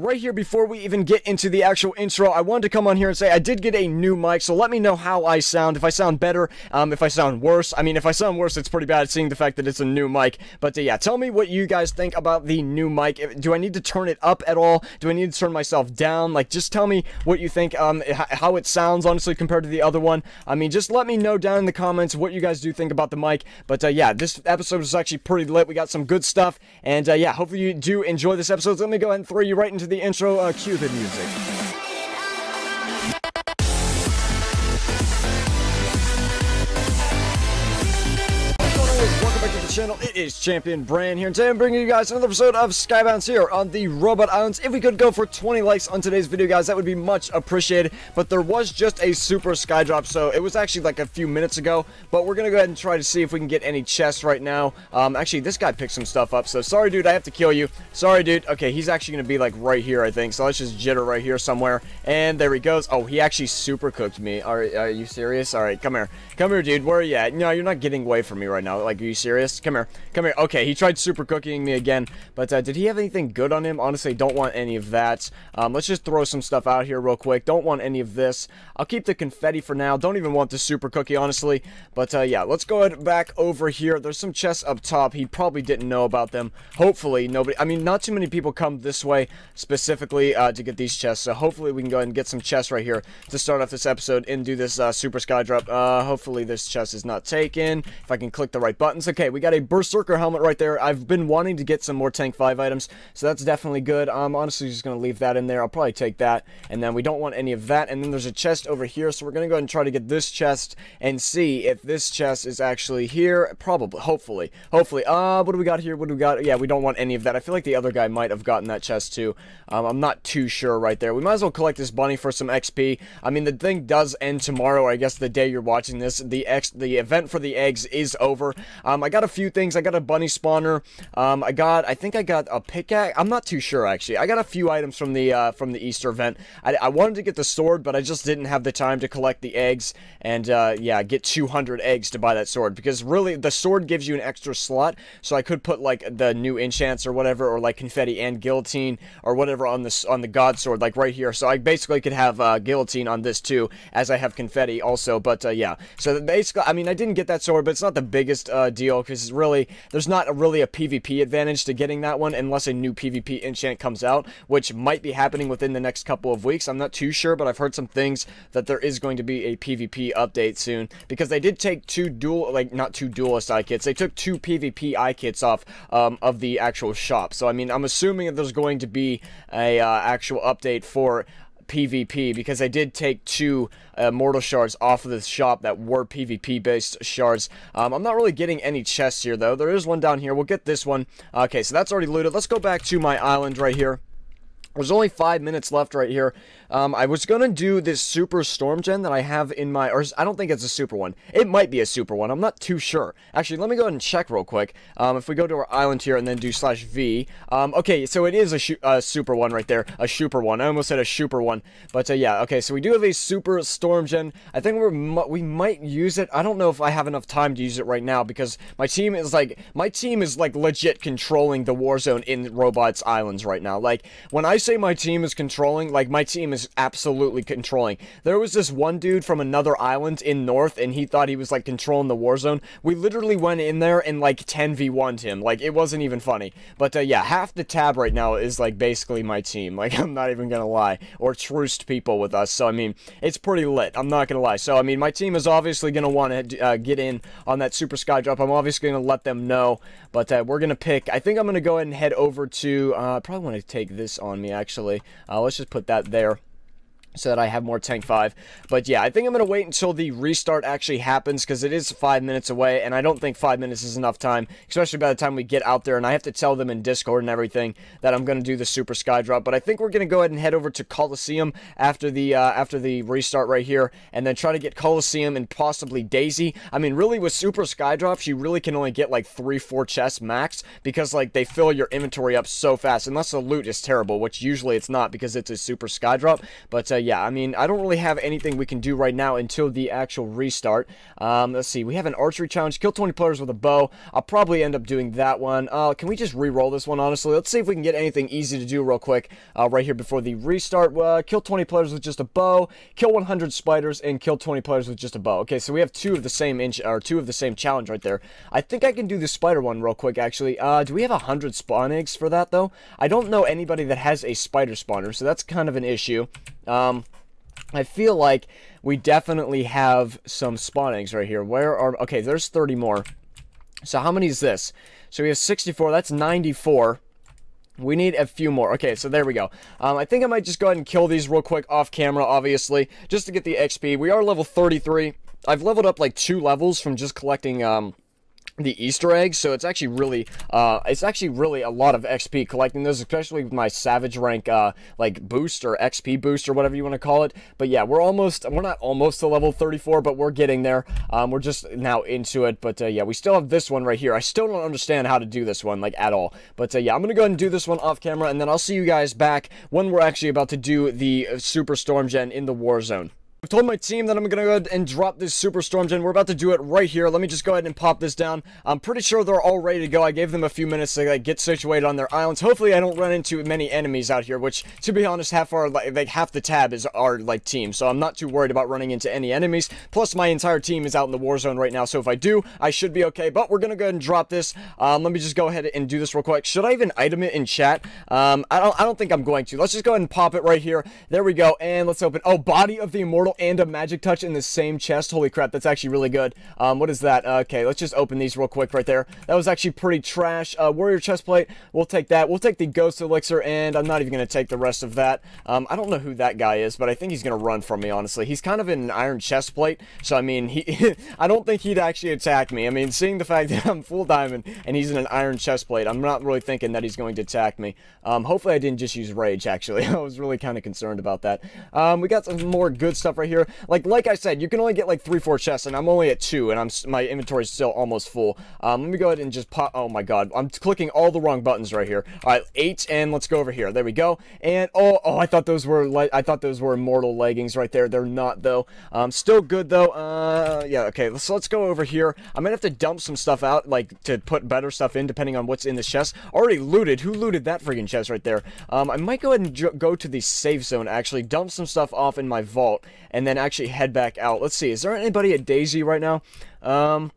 Right here, before we even get into the actual intro, I wanted to come on here and say I did get a new mic, so let me know how I sound, if I sound better, um, if I sound worse. I mean, if I sound worse, it's pretty bad seeing the fact that it's a new mic. But uh, yeah, tell me what you guys think about the new mic. Do I need to turn it up at all? Do I need to turn myself down? Like, just tell me what you think, um, how it sounds, honestly, compared to the other one. I mean, just let me know down in the comments what you guys do think about the mic. But uh, yeah, this episode is actually pretty lit. We got some good stuff. And uh, yeah, hopefully you do enjoy this episode. So let me go ahead and throw you right into the intro. Uh, cue the music. Channel. It is ChampionBran here, and today I'm bringing you guys another episode of Skybounds here on the Robot Islands. If we could go for 20 likes on today's video, guys, that would be much appreciated. But there was just a super sky drop, so it was actually like a few minutes ago. But we're gonna go ahead and try to see if we can get any chests right now. Um, actually, this guy picked some stuff up, so sorry, dude, I have to kill you. Sorry, dude. Okay, he's actually gonna be like right here, I think. So let's just jitter right here somewhere. And there he goes. Oh, he actually super cooked me. Are, are you serious? All right, come here. Come here, dude. Where are you at? No, you're not getting away from me right now. Like, are you serious? Come here. Come here. Okay, he tried super cooking me again. But uh, did he have anything good on him? Honestly, don't want any of that. Um, let's just throw some stuff out here real quick. Don't want any of this. I'll keep the confetti for now. Don't even want the super cookie, honestly. But uh, yeah, let's go back over here. There's some chests up top. He probably didn't know about them. Hopefully, nobody... I mean, not too many people come this way specifically uh, to get these chests. So hopefully we can go ahead and get some chests right here to start off this episode and do this uh, super sky drop. Uh, hopefully this chest is not taken. If I can click the right buttons. Okay, we got a Berserker helmet right there. I've been wanting to get some more Tank 5 items, so that's definitely good. I'm honestly just going to leave that in there. I'll probably take that, and then we don't want any of that. And then there's a chest over here, so we're going to go ahead and try to get this chest and see if this chest is actually here. Probably, hopefully. Hopefully. Uh, what do we got here? What do we got? Yeah, we don't want any of that. I feel like the other guy might have gotten that chest too. Um, I'm not too sure right there. We might as well collect this bunny for some XP. I mean, the thing does end tomorrow, I guess the day you're watching this. The X, the event for the eggs is over. Um, I got a few things. I got a bunny spawner. Um, I got, I think I got a pickaxe. I'm not too sure actually. I got a few items from the uh, from the Easter event. I, I wanted to get the sword, but I just didn't have the time to collect the eggs and uh, yeah, get 200 eggs to buy that sword because really the sword gives you an extra slot, so I could put like the new enchants or whatever, or like confetti and guillotine or whatever on this on the god sword, like right here. So I basically could have uh, guillotine on this too, as I have confetti also. But uh, yeah, so basically, I mean, I didn't get that sword, but it's not the biggest uh, deal because really there's not really a PvP advantage to getting that one unless a new PvP enchant comes out, which might be happening within the next couple of weeks. I'm not too sure, but I've heard some things that there is going to be a PvP update soon because they did take two dual, like not two duelist eye kits, they took two PvP eye kits off um, of the actual shop. So I mean, I'm assuming that there's going to be a uh, actual update for PvP because I did take two uh, Mortal Shards off of the shop that were PvP based shards. Um, I'm not really getting any chests here though. There is one down here. We'll get this one. Okay, so that's already looted. Let's go back to my island right here. There's only five minutes left right here. Um, I was going to do this super storm gen that I have in my, or I don't think it's a super one. It might be a super one. I'm not too sure. Actually, let me go ahead and check real quick. Um, if we go to our island here and then do slash V. Um, okay, so it is a, a, super one right there. A super one. I almost said a super one. But uh, yeah, okay, so we do have a super storm gen. I think we're, we might use it. I don't know if I have enough time to use it right now because my team is like, my team is like legit controlling the war zone in Robots Islands right now. Like, when I say my team is controlling, like my team is absolutely controlling. There was this one dude from another island in North, and he thought he was, like, controlling the war zone. We literally went in there and, like, 10v1'd him. Like, it wasn't even funny. But, uh, yeah, half the tab right now is, like, basically my team. Like, I'm not even gonna lie. Or truced people with us. So, I mean, it's pretty lit. I'm not gonna lie. So, I mean, my team is obviously gonna want to uh, get in on that Super Sky Drop. I'm obviously gonna let them know. But, uh, we're gonna pick... I think I'm gonna go ahead and head over to... Uh, I probably want to take this on me, actually. Uh, let's just put that there so that I have more Tank 5. But yeah, I think I'm going to wait until the restart actually happens because it is 5 minutes away, and I don't think 5 minutes is enough time, especially by the time we get out there, and I have to tell them in Discord and everything that I'm going to do the Super Sky Drop. But I think we're going to go ahead and head over to Coliseum after the, uh, after the restart right here, and then try to get Coliseum and possibly Daisy. I mean, really, with Super Sky Drops, you really can only get like 3-4 chests max, because like they fill your inventory up so fast, unless the loot is terrible, which usually it's not because it's a Super Sky Drop. But uh, yeah, I mean, I don't really have anything we can do right now until the actual restart. Um, let's see, we have an archery challenge, kill 20 players with a bow. I'll probably end up doing that one. Uh, can we just re-roll this one, honestly? Let's see if we can get anything easy to do real quick uh, right here before the restart. Uh, kill 20 players with just a bow, kill 100 spiders, and kill 20 players with just a bow. Okay, so we have two of the same inch, or two of the same challenge right there. I think I can do the spider one real quick, actually. Uh, do we have 100 spawn eggs for that, though? I don't know anybody that has a spider spawner, so that's kind of an issue. Um, I feel like we definitely have some spawn eggs right here. Where are... Okay, there's 30 more. So how many is this? So we have 64. That's 94. We need a few more. Okay, so there we go. Um, I think I might just go ahead and kill these real quick off camera, obviously, just to get the XP. We are level 33. I've leveled up like two levels from just collecting um, the Easter eggs, so it's actually really, uh, it's actually really a lot of XP collecting those, especially with my Savage rank, uh, like, boost, or XP boost, or whatever you want to call it, but yeah, we're almost, we're not almost to level 34, but we're getting there, um, we're just now into it, but, uh, yeah, we still have this one right here, I still don't understand how to do this one, like, at all, but, uh, yeah, I'm gonna go ahead and do this one off camera, and then I'll see you guys back when we're actually about to do the Super Storm Gen in the Warzone. I've told my team that I'm going to go ahead and drop this Super Storm Gen. We're about to do it right here. Let me just go ahead and pop this down. I'm pretty sure they're all ready to go. I gave them a few minutes to like, get situated on their islands. Hopefully I don't run into many enemies out here, which, to be honest, half our, like, half the tab is our, like, team. So I'm not too worried about running into any enemies. Plus, my entire team is out in the war zone right now. So if I do, I should be okay. But we're going to go ahead and drop this. Um, let me just go ahead and do this real quick. Should I even item it in chat? Um, I don't, I don't think I'm going to. Let's just go ahead and pop it right here. There we go. And let's open. Oh, Body of the Immortal and a Magic Touch in the same chest. Holy crap, that's actually really good. Um, what is that? Okay, let's just open these real quick right there. That was actually pretty trash. Uh, Warrior chest plate, we'll take that. We'll take the Ghost Elixir, and I'm not even going to take the rest of that. Um, I don't know who that guy is, but I think he's going to run from me, honestly. He's kind of in an iron chest plate, so I mean, he, I don't think he'd actually attack me. I mean, seeing the fact that I'm full diamond and he's in an iron chest plate, I'm not really thinking that he's going to attack me. Um, hopefully I didn't just use rage, actually. I was really kind of concerned about that. Um, we got some more good stuff right here. Like, like I said, you can only get like three, four chests, and I'm only at two, and I'm my inventory is still almost full. Um, let me go ahead and just pop. Oh my god, I'm clicking all the wrong buttons right here. All right, eight, and let's go over here. There we go. And oh, oh, I thought those were like I thought those were immortal leggings right there. They're not though. Um, still good though. Uh, yeah, okay. So let's go over here. I'm gonna have to dump some stuff out, like to put better stuff in, depending on what's in the chest. Already looted. Who looted that freaking chest right there? Um, I might go ahead and go to the safe zone. Actually, dump some stuff off in my vault, and then actually head back out. Let's see. Is there anybody at Daisy right now? Um,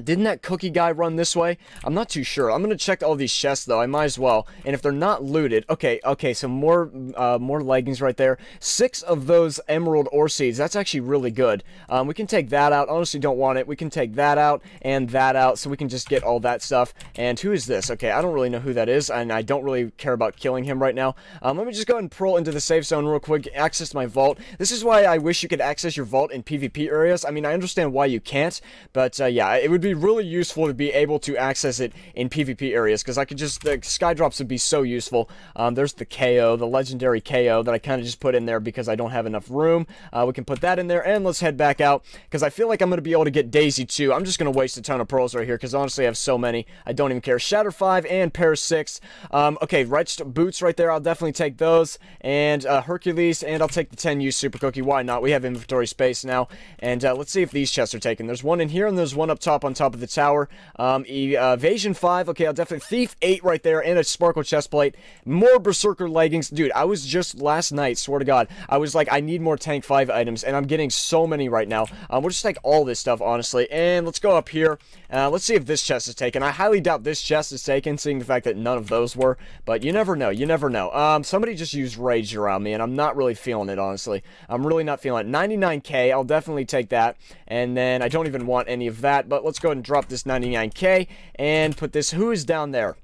didn't that cookie guy run this way? I'm not too sure. I'm to check all these chests, though. I might as well. And if they're not looted... Okay, okay, so more uh, more leggings right there. Six of those emerald ore seeds. That's actually really good. Um, we can take that out. Honestly, don't want it. We can take that out and that out, so we can just get all that stuff. And who is this? Okay, I don't really know who that is, and I don't really care about killing him right now. Um, let me just go ahead and pearl into the safe zone real quick. Access my vault. This is why I wish you could access your vault in PvP areas. I mean, I understand why you can't, but uh, yeah, it would would be really useful to be able to access it in PvP areas, because I could just, the Skydrops would be so useful. Um, there's the KO, the legendary KO that I kind of just put in there because I don't have enough room. Uh, we can put that in there, and let's head back out, because I feel like I'm going to be able to get Daisy too. I'm just going to waste a ton of pearls right here, because honestly I have so many, I don't even care. Shatter 5 and Pair 6. Um, okay, right boots right there, I'll definitely take those, and uh, Hercules, and I'll take the 10 use Super Cookie, why not? We have inventory space now, and uh, let's see if these chests are taken. There's one in here, and there's one up top on top of the tower. Um, uh, Evasion 5, okay, I'll definitely... Thief 8 right there, and a Sparkle chestplate. More Berserker leggings. Dude, I was just last night, swear to God, I was like, I need more Tank 5 items, and I'm getting so many right now. Um, we'll just take all this stuff, honestly, and let's go up here. Uh, let's see if this chest is taken. I highly doubt this chest is taken, seeing the fact that none of those were, but you never know, you never know. Um, somebody just used Rage around me, and I'm not really feeling it, honestly. I'm really not feeling it. 99k, I'll definitely take that, and then I don't even want any of that, but let's go ahead and drop this 99k and put this who is down there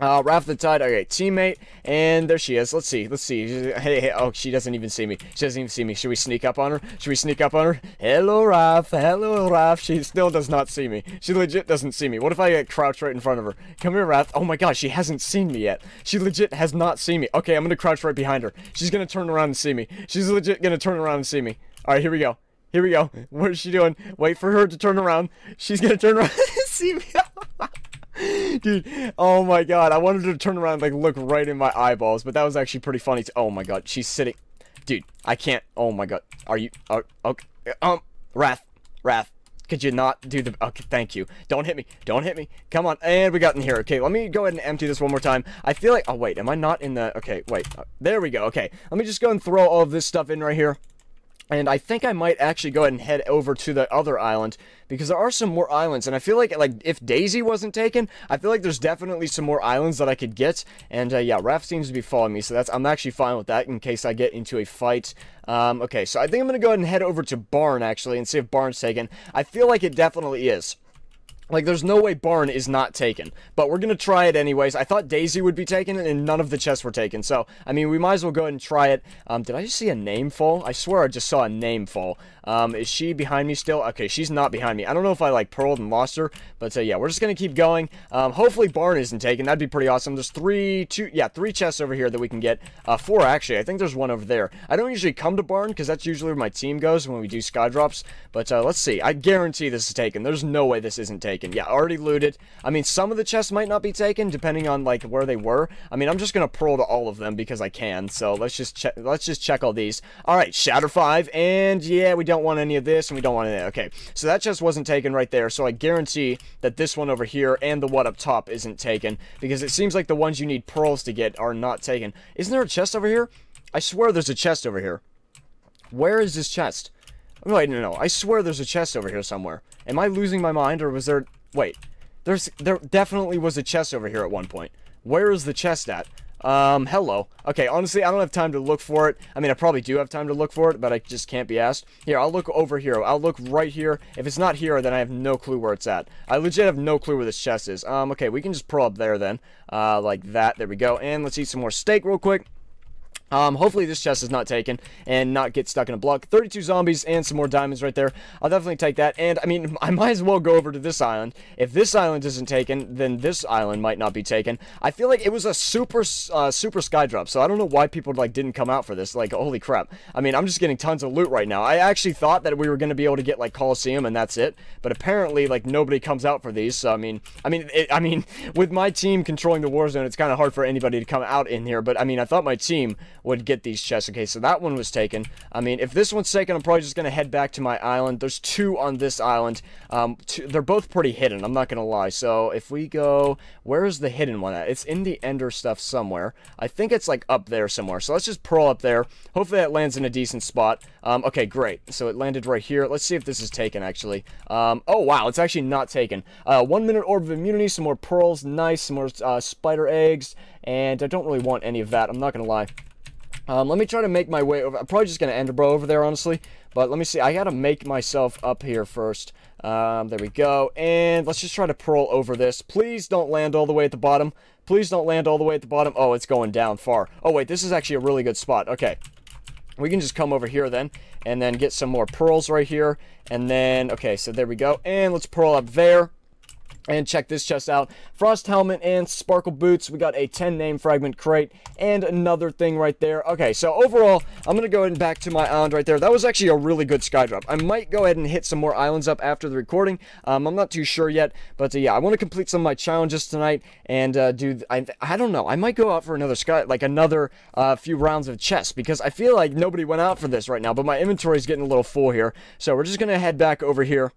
uh, Raph the Tide, okay, teammate, and there she is. Let's see, let's see. Hey, hey, oh, she doesn't even see me. She doesn't even see me. Should we sneak up on her? Should we sneak up on her? Hello, Raph. Hello, Raph. She still does not see me. She legit doesn't see me. What if I get crouched right in front of her? Come here, Raph. Oh my god, she hasn't seen me yet. She legit has not seen me. Okay, I'm gonna crouch right behind her. She's gonna turn around and see me. She's legit gonna turn around and see me. Alright, here we go. Here we go. What is she doing? Wait for her to turn around. She's gonna turn around and see me. Dude, oh my god. I wanted to turn around and like look right in my eyeballs, but that was actually pretty funny. Oh my god, she's sitting. dude, I can't. Oh my god. Are you? Uh, okay. Um, Wrath, Wrath. Could you not do the... Okay, thank you. Don't hit me. Don't hit me. Come on. And we got in here. Okay, let me go ahead and empty this one more time. I feel like... Oh, wait. Am I not in the... Okay, wait. Uh, there we go. Okay. Let me just go and throw all of this stuff in right here. And I think I might actually go ahead and head over to the other island because there are some more islands. And I feel like like if Daisy wasn't taken, I feel like there's definitely some more islands that I could get. And uh, yeah, Raph seems to be following me, so that's I'm actually fine with that in case I get into a fight. Um, okay, so I think I'm going to go ahead and head over to Barn actually and see if Barn's taken. I feel like it definitely is. Like, there's no way Barn is not taken. But we're going to try it anyways. I thought Daisy would be taken, and none of the chests were taken. So, I mean, we might as well go ahead and try it. Um, did I just see a name fall? I swear I just saw a name fall. Um, is she behind me still? Okay, she's not behind me. I don't know if I, like, pearled and lost her. But, uh, yeah, we're just going to keep going. Um, hopefully Barn isn't taken. That'd be pretty awesome. There's three, two, yeah, three chests over here that we can get. Uh, four, actually. I think there's one over there. I don't usually come to Barn, because that's usually where my team goes when we do sky drops. But, uh, let's see. I guarantee this is taken. There's no way this isn't taken. Yeah, already looted. I mean, some of the chests might not be taken, depending on, like, where they were. I mean, I'm just to pearl to all of them because I can. So, let's just check, let's just check all these. All right, Shatter 5, and yeah, we don't want any of this, and we don't want any of that. Okay, so that chest wasn't taken right there, so I guarantee that this one over here and the one up top isn't taken, because it seems like the ones you need pearls to get are not taken. Isn't there a chest over here? I swear there's a chest over here. Where is this chest? Wait, no, no, I swear there's a chest over here somewhere. Am I losing my mind, or was there... Wait. There's... There definitely was a chest over here at one point. Where is the chest at? Um, hello. Okay, honestly, I don't have time to look for it. I mean, I probably do have time to look for it, but I just can't be asked. Here, I'll look over here. I'll look right here. If it's not here, then I have no clue where it's at. I legit have no clue where this chest is. Um, okay, we can just pull up there then. Uh, like that. There we go. And let's eat some more steak real quick. Um, hopefully this chest is not taken and not get stuck in a block. 32 zombies and some more diamonds right there. I'll definitely take that. And, I mean, I might as well go over to this island. If this island isn't taken, then this island might not be taken. I feel like it was a super, uh, super sky drop, so I don't know why people, like, didn't come out for this. Like, holy crap. I mean, I'm just getting tons of loot right now. I actually thought that we were going to be able to get, like, Coliseum and that's it. But apparently, like, nobody comes out for these, so, I mean, I mean, it, I mean, with my team controlling the Warzone, it's kind of hard for anybody to come out in here. But, I mean, I thought my team would get these chests. Okay, so that one was taken. I mean, if this one's taken, I'm probably just going to head back to my island. There's two on this island. Um, two, they're both pretty hidden, I'm not going to lie. So if we go, where is the hidden one at? It's in the ender stuff somewhere. I think it's like up there somewhere. So let's just pearl up there. Hopefully that lands in a decent spot. Um, okay, great. So it landed right here. Let's see if this is taken, actually. Um, oh, wow, it's actually not taken. Uh, one minute orb of immunity, some more pearls, nice, some more uh, spider eggs, and I don't really want any of that, I'm not going to lie. Um, let me try to make my way over. I'm probably just going to ender bro over there, honestly. But let me see. I got to make myself up here first. Um, there we go. And let's just try to pearl over this. Please don't land all the way at the bottom. Please don't land all the way at the bottom. Oh, it's going down far. Oh, wait. This is actually a really good spot. Okay. We can just come over here then. And then get some more pearls right here. And then, okay, so there we go. And let's pearl up there. And check this chest out. Frost Helmet and Sparkle Boots. We got a 10 name fragment crate and another thing right there. Okay, so overall, I'm going to go ahead and back to my island right there. That was actually a really good sky drop. I might go ahead and hit some more islands up after the recording. Um, I'm not too sure yet, but uh, yeah, I want to complete some of my challenges tonight and uh, do, I, I don't know, I might go out for another sky, like another uh, few rounds of chess because I feel like nobody went out for this right now, but my inventory is getting a little full here. So we're just going to head back over here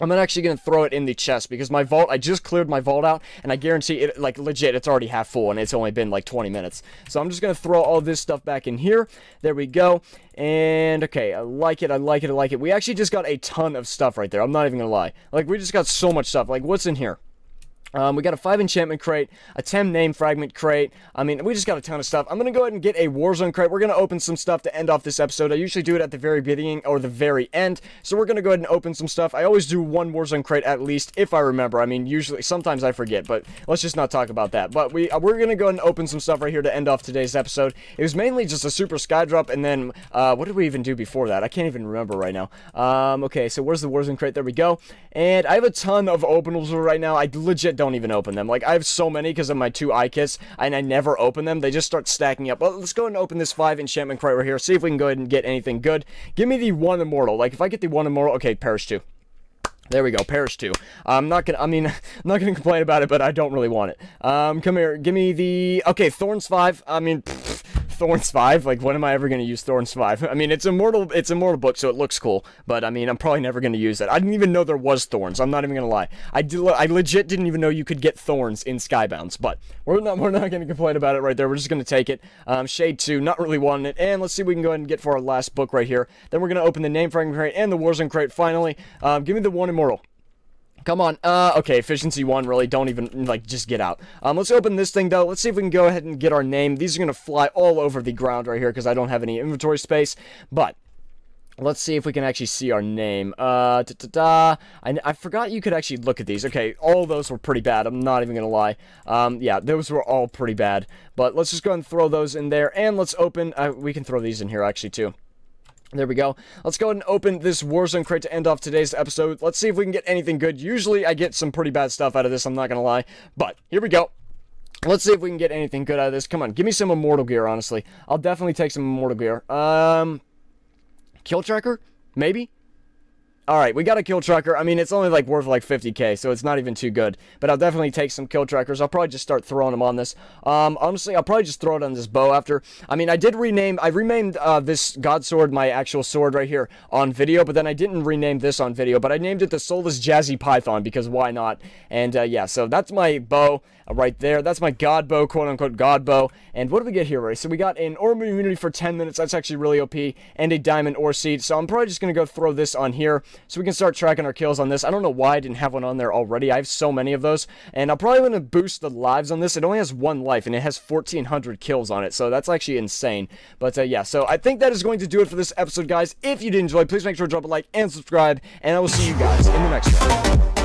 I'm actually going to throw it in the chest because my vault, I just cleared my vault out and I guarantee it, like legit, it's already half full and it's only been like 20 minutes. So I'm just going to throw all this stuff back in here. There we go. And okay, I like it, I like it, I like it. We actually just got a ton of stuff right there. I'm not even going to lie. Like we just got so much stuff. Like what's in here? Um, we got a 5 enchantment crate, a 10 name fragment crate. I mean, we just got a ton of stuff. I'm going to go ahead and get a Warzone crate. We're going to open some stuff to end off this episode. I usually do it at the very beginning or the very end. So we're going to go ahead and open some stuff. I always do one Warzone crate at least, if I remember. I mean, usually, sometimes I forget, but let's just not talk about that. But we, uh, we're going to go ahead and open some stuff right here to end off today's episode. It was mainly just a super sky drop, and then, uh, what did we even do before that? I can't even remember right now. Um, okay, so where's the Warzone crate? There we go. And I have a ton of openables right now. I legit don't even open them. Like, I have so many because of my two eye kits, and I never open them. They just start stacking up. Well, let's go and open this five enchantment crate right here. See if we can go ahead and get anything good. Give me the one immortal. Like, if I get the one immortal, okay, perish two. There we go, Perish 2. I'm not gonna, I mean, I'm not gonna complain about it, but I don't really want it. Um, come here, give me the, okay, Thorns 5, I mean, pfft, Thorns 5? Like, when am I ever going to use Thorns 5? I mean, it's immortal, it's immortal book, so it looks cool, but I mean, I'm probably never going to use it. I didn't even know there was Thorns, I'm not even going to lie. I, did, I legit didn't even know you could get Thorns in Skybounds, but we're not, we're not going to complain about it right there, we're just going to take it. Um, Shade 2, not really wanting it, and let's see if we can go ahead and get for our last book right here. Then we're going to open the Name Fragment Crate and the Warzone Crate finally. Um, give me the one Immortal. Come on. Uh, okay, efficiency one, really. Don't even, like, just get out. Um, let's open this thing, though. Let's see if we can go ahead and get our name. These are going to fly all over the ground right here because I don't have any inventory space. But, Let's see if we can actually see our name. Uh, da, da, da. I, I forgot you could actually look at these. Okay, all those were pretty bad. I'm not even going to lie. Um, yeah, those were all pretty bad. But let's just go and throw those in there. And let's open... Uh, we can throw these in here, actually, too. There we go. Let's go ahead and open this Warzone crate to end off today's episode. Let's see if we can get anything good. Usually, I get some pretty bad stuff out of this, I'm not gonna lie. But, here we go. Let's see if we can get anything good out of this. Come on, give me some Immortal Gear, honestly. I'll definitely take some Immortal Gear. Um, Kill Tracker? Maybe? Alright, we got a kill tracker. I mean, it's only like worth like 50k, so it's not even too good. But I'll definitely take some kill trackers. I'll probably just start throwing them on this. Um, honestly, I'll probably just throw it on this bow after. I mean, I did rename, I renamed uh, this God Sword, my actual sword right here, on video, but then I didn't rename this on video, but I named it the Soulless Jazzy Python, because why not? And uh, yeah, so that's my bow right there. That's my God bow, quote unquote God bow. And what do we get here, Ray? So we got an orb immunity for 10 minutes. That's actually really OP, and a diamond ore seed. So I'm probably just going to go throw this on here so we can start tracking our kills on this. I don't know why I didn't have one on there already. I have so many of those, and I'm probably going to boost the lives on this. It only has one life, and it has 1,400 kills on it, so that's actually insane. But uh, yeah, so I think that is going to do it for this episode, guys. If you did enjoy, please make sure to drop a like and subscribe, and I will see you guys in the next one.